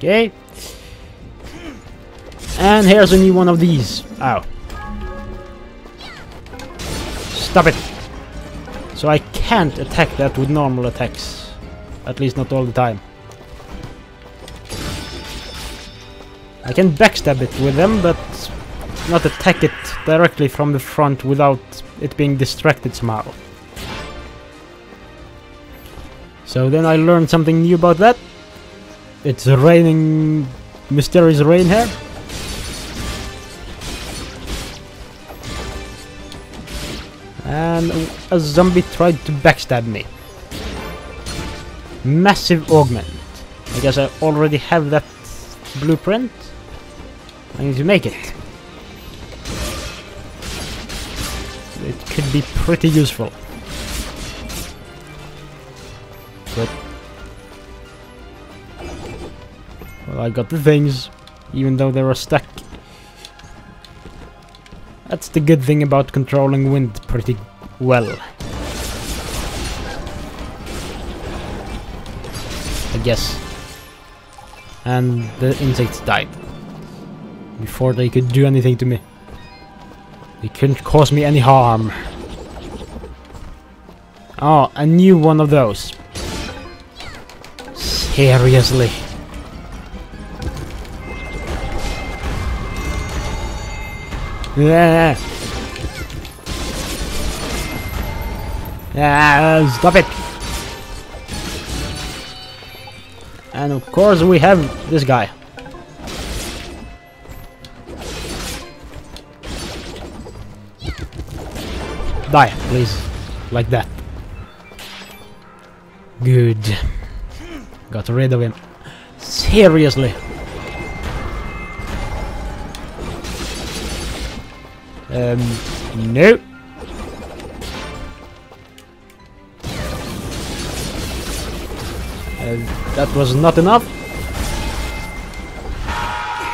Okay. And here's a new one of these. Ow. Stop it. So I can't attack that with normal attacks. At least not all the time. I can backstab it with them, but not attack it directly from the front without it being distracted somehow. So then I learned something new about that. It's raining mysterious rain here. And a zombie tried to backstab me. Massive augment. I guess I already have that blueprint. I need to make it. It could be pretty useful. I got the things, even though they were stuck. That's the good thing about controlling wind pretty well. I guess. And the insects died. Before they could do anything to me. They couldn't cause me any harm. Oh, a new one of those. Seriously. Yeah. Yeah, uh, stop it. And of course we have this guy. Die, please. Like that. Good. Got rid of him. Seriously. Um, no. Uh, that was not enough.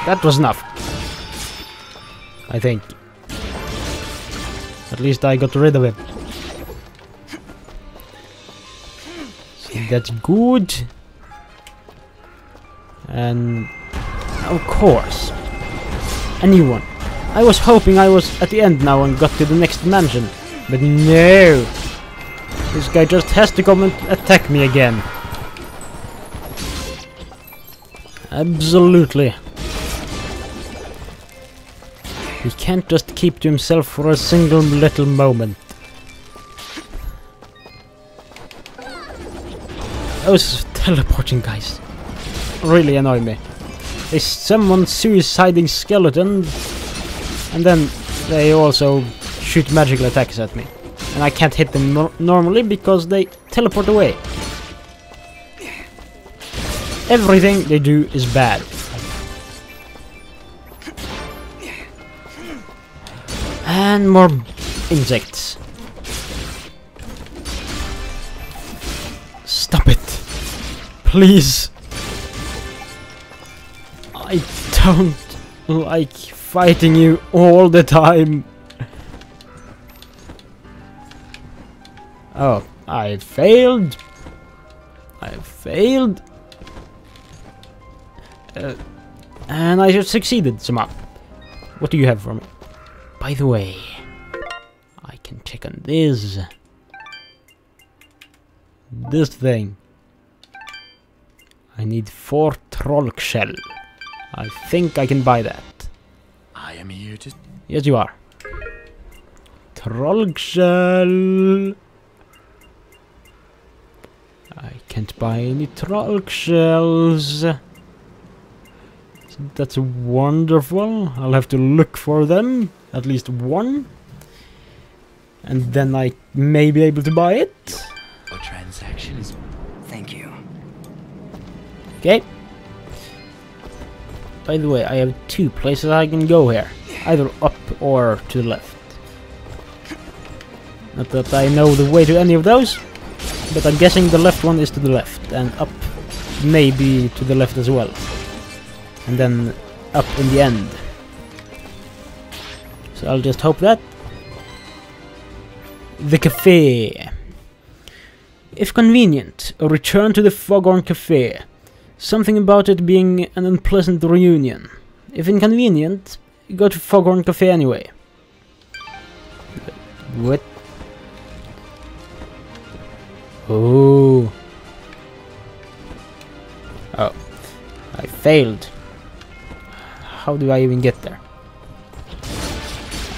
That was enough. I think. At least I got rid of it. So that's good. And of course, a new one. I was hoping I was at the end now and got to the next mansion, but no. This guy just has to come and attack me again. Absolutely. He can't just keep to himself for a single little moment. Those teleporting guys really annoy me. Is someone suiciding skeleton and then they also shoot magical attacks at me. And I can't hit them no normally because they teleport away. Everything they do is bad. And more insects. Stop it. Please. I don't like fighting you all the time. Oh, I failed. I failed. Uh, and I just succeeded somehow. What do you have for me? By the way, I can check on this. This thing. I need four troll shell. I think I can buy that. I am here to... Yes, you are. Troll shell. I can't buy any troll shells. That's wonderful. I'll have to look for them. At least one. And then I may be able to buy it. A transaction is... Thank you. Okay. By the way, I have two places I can go here. Either up or to the left. Not that I know the way to any of those. But I'm guessing the left one is to the left. And up maybe to the left as well. And then up in the end. So I'll just hope that. The cafe. If convenient, a return to the Foghorn Cafe. Something about it being an unpleasant reunion. If inconvenient, go to Foghorn Cafe anyway. What? Oh. Oh. I failed. How do I even get there?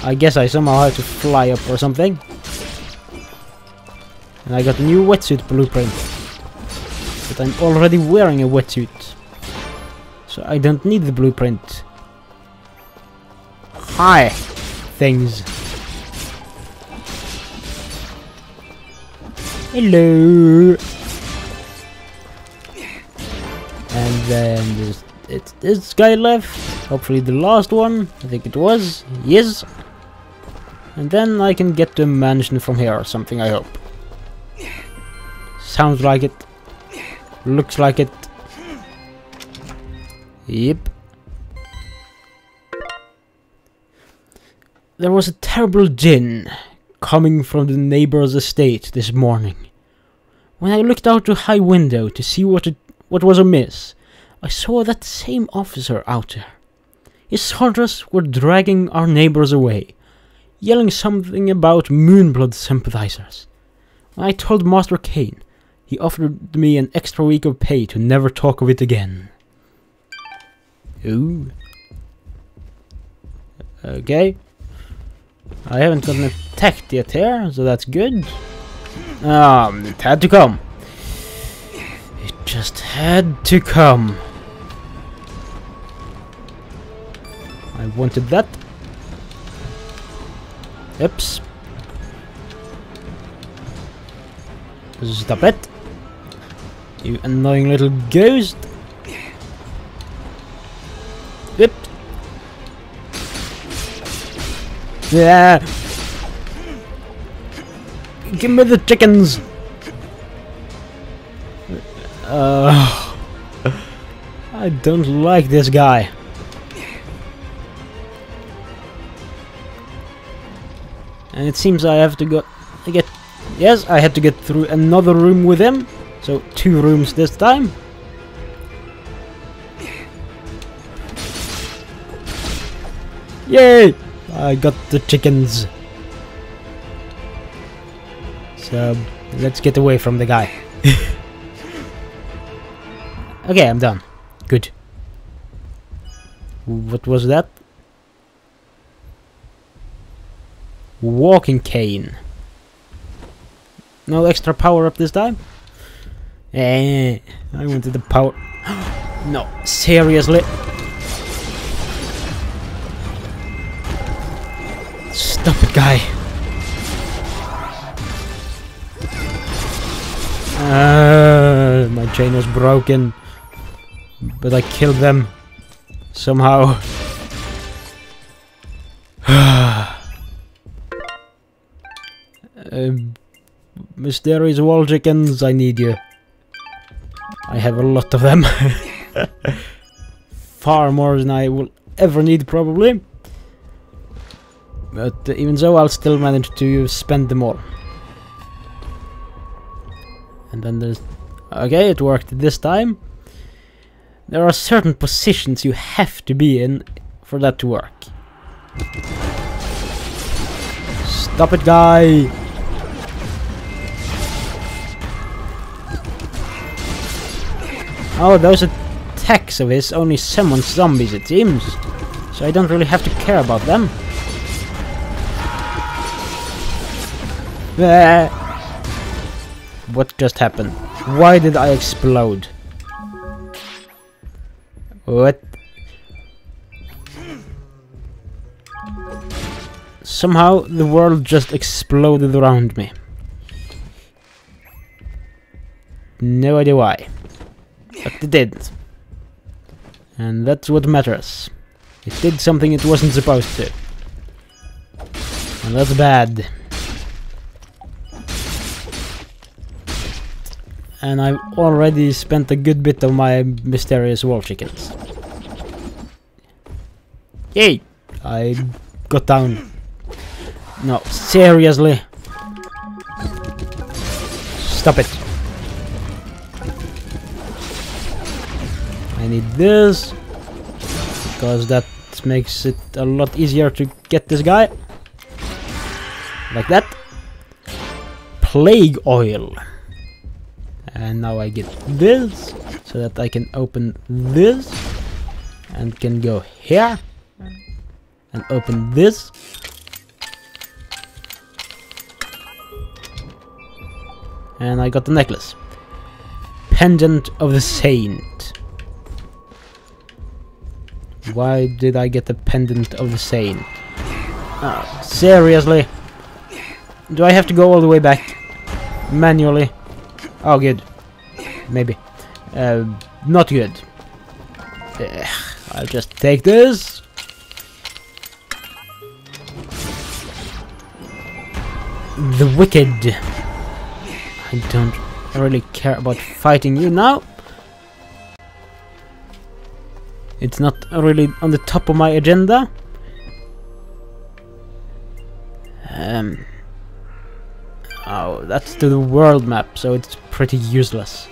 I guess I somehow have to fly up or something. And I got a new wetsuit blueprint. But I'm already wearing a wetsuit. So I don't need the blueprint. Hi, things. Hello. And then there's it's this guy left. Hopefully the last one. I think it was. Yes. And then I can get to a mansion from here or something, I hope. Sounds like it. Looks like it. Yep. There was a terrible din coming from the neighbor's estate this morning. When I looked out the high window to see what it, what was amiss, I saw that same officer out there. His soldiers were dragging our neighbors away, yelling something about Moonblood sympathizers. When I told Master Kane, he offered me an extra week of pay to never talk of it again. Ooh. Okay. I haven't gotten attacked yet here, so that's good. Um, it had to come. It just had to come. I wanted that. Oops. Stop it. You annoying little ghost. Yeah. Give me the chickens. Uh, I don't like this guy. And it seems I have to go I get yes, I had to get through another room with him. So two rooms this time. Yay! I got the chickens. So let's get away from the guy. okay, I'm done. Good. What was that? Walking cane. No extra power up this time? Eh, I wanted the power. no, seriously? Stop it, guy. Uh, my chain was broken. But I killed them. Somehow. uh, mysterious wall chickens, I need you. I have a lot of them. Far more than I will ever need, probably. But even so, I'll still manage to spend them all. And then there's... Okay, it worked this time. There are certain positions you have to be in for that to work. Stop it, guy! Oh, those attacks of his only summon zombies, it seems. So I don't really have to care about them. What just happened? Why did I explode? What? Somehow the world just exploded around me. No idea why. But it did. And that's what matters. It did something it wasn't supposed to. And that's bad. And I've already spent a good bit of my mysterious wall chickens. Yay! I got down. No, seriously. Stop it. I need this. Because that makes it a lot easier to get this guy. Like that. Plague oil. And now I get this. So that I can open this. And can go here. And open this. And I got the necklace. Pendant of the Saint. Why did I get the Pendant of the Saint? Oh, seriously? Do I have to go all the way back? Manually? Oh, good. Maybe. Uh, not good. Ugh, I'll just take this. The Wicked. I don't really care about fighting you now. It's not really on the top of my agenda. Um, oh, that's to the world map, so it's pretty useless.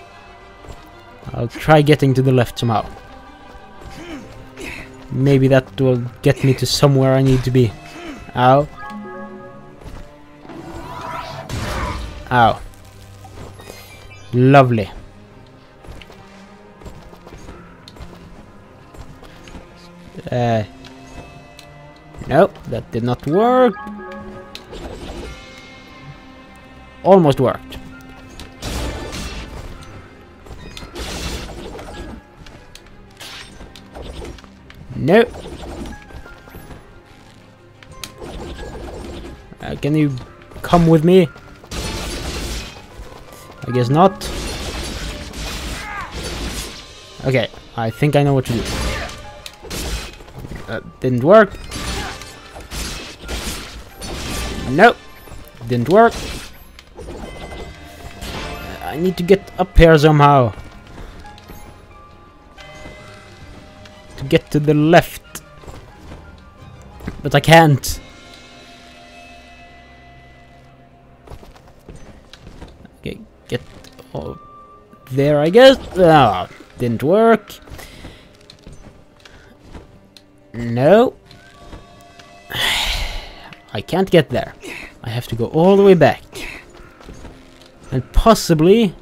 I'll try getting to the left somehow. Maybe that will get me to somewhere I need to be. Ow. Ow. Lovely. Uh, no, that did not work. Almost worked. No. Uh, can you come with me? I guess not. Okay, I think I know what to do. That didn't work. Nope. Didn't work. I need to get up here somehow. To get to the left. But I can't. Okay, get oh, there I guess. Ah, didn't work. No. I can't get there. I have to go all the way back. And possibly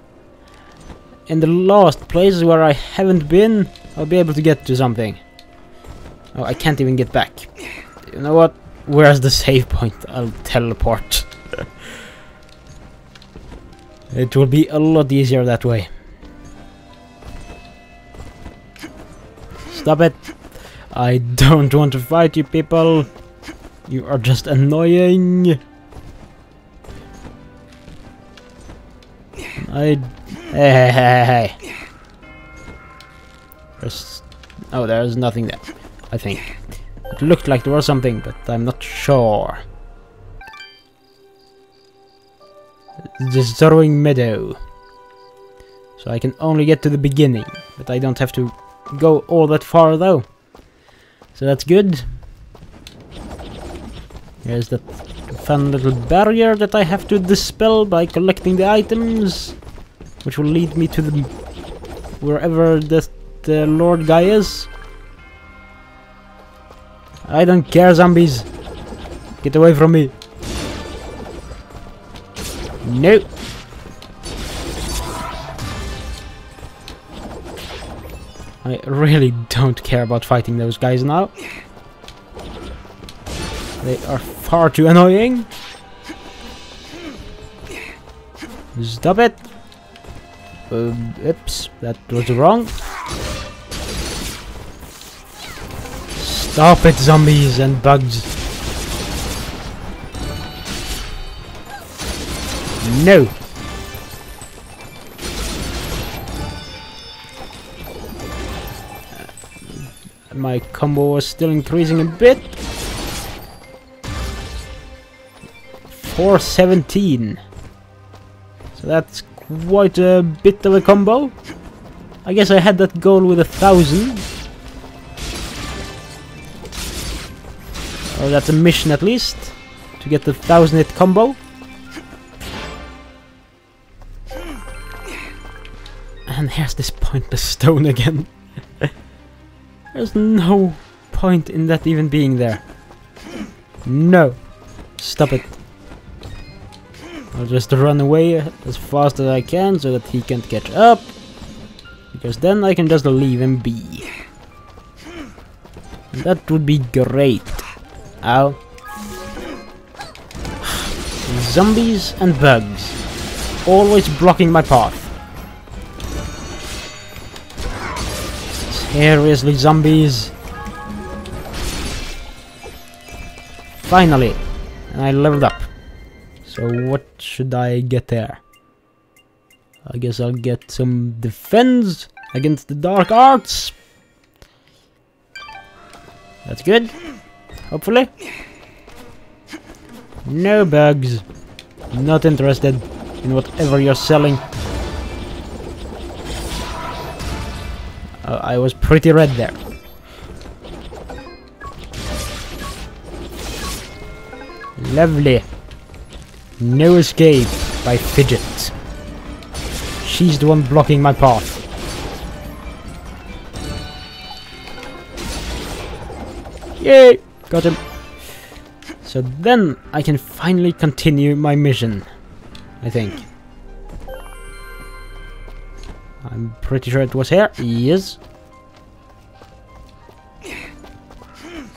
in the last place where I haven't been, I'll be able to get to something. Oh, I can't even get back. You know what? Where's the save point? I'll teleport. it will be a lot easier that way. Stop it! I don't want to fight you people. You are just annoying. I... Hey, hey, hey, hey. There's... Oh, there's nothing there. I think. It looked like there was something, but I'm not sure. Sorrowing Meadow. So I can only get to the beginning, but I don't have to go all that far though. So that's good. Here's that fun little barrier that I have to dispel by collecting the items. Which will lead me to the... wherever the, the Lord guy is. I don't care, zombies. Get away from me. No. I really don't care about fighting those guys now. They are far too annoying. Stop it! Uh, oops, that was wrong. Stop it, zombies and bugs. No! Uh, my combo was still increasing a bit. 417. So that's quite a bit of a combo. I guess I had that goal with a thousand. Or that's a mission at least. To get the thousand hit combo. And here's this pointless stone again. There's no point in that even being there. No. Stop it. I'll just run away as fast as I can so that he can't catch up. Because then I can just leave him be. That would be great. Ow. Zombies and bugs. Always blocking my path. Seriously, zombies. Finally. And I leveled up. So what should I get there? I guess I'll get some defense against the dark arts. That's good. Hopefully. No bugs. Not interested in whatever you're selling. Uh, I was pretty red there. Lovely. No escape by Fidget. She's the one blocking my path. Yay! Got him. So then I can finally continue my mission. I think. I'm pretty sure it was here. Yes.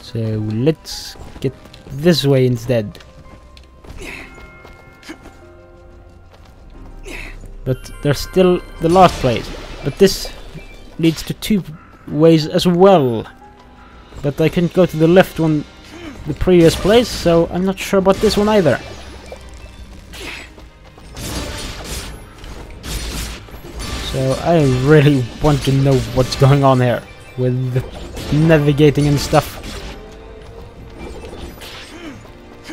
So let's get this way instead. But there's still the last place. But this leads to two ways as well. But I couldn't go to the left one the previous place, so I'm not sure about this one either. So I really want to know what's going on here with navigating and stuff.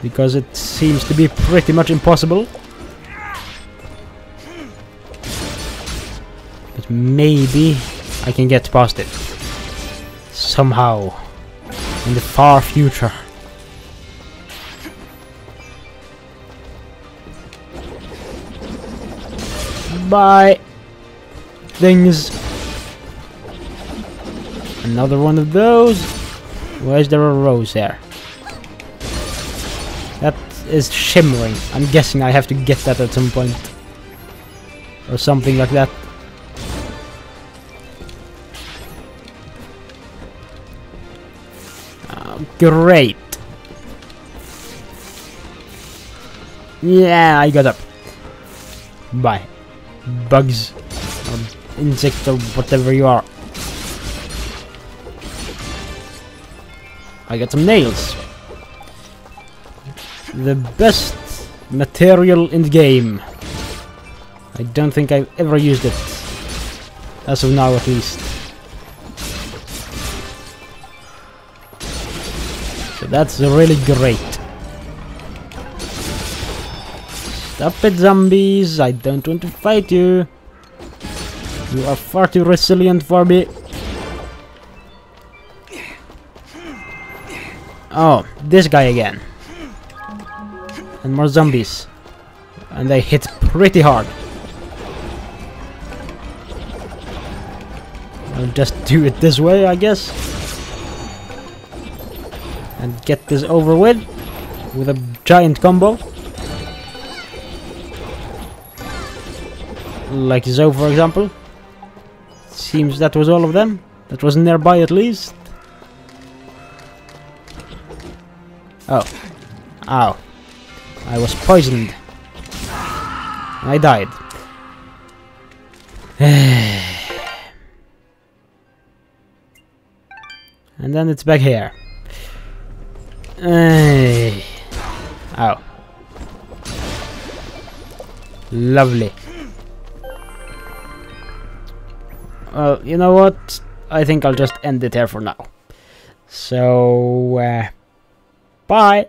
Because it seems to be pretty much impossible. But maybe I can get past it. Somehow. In the far future. Bye things. Another one of those. Why is there a rose there? That is shimmering. I'm guessing I have to get that at some point. Or something like that. Great. Yeah, I got up. Bye. Bugs Or insect or whatever you are. I got some nails. The best material in the game. I don't think I've ever used it. As of now at least. So that's really great. Stop it zombies, I don't want to fight you. You are far too resilient for me. Oh, this guy again. And more zombies. And they hit pretty hard. I'll just do it this way, I guess. And get this over with. With a giant combo. Like so, for example. Seems that was all of them. That was nearby at least. Oh. Ow. I was poisoned. I died. and then it's back here. Ow. Lovely. Well, you know what? I think I'll just end it here for now. So, uh, bye!